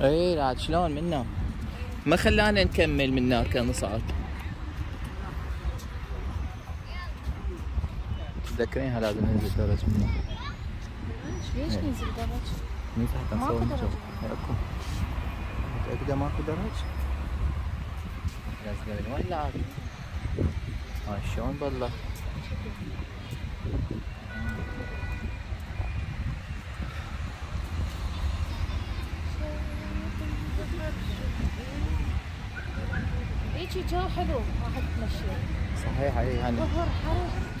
اي لا عاد شلون منا ما خلانا نكمل من هناك نصعد تذكرينها لازم ننزل درج منه ليش إيه. ننزل درج؟ ننزل حتى ماكو نصور درج. نشوف أكو متأكدة ماكو درج؟ لازم وين لا هاي شلون بالله هيجي جو حلو راح تمشي. صحيح اي هني ظهر حر. اي والله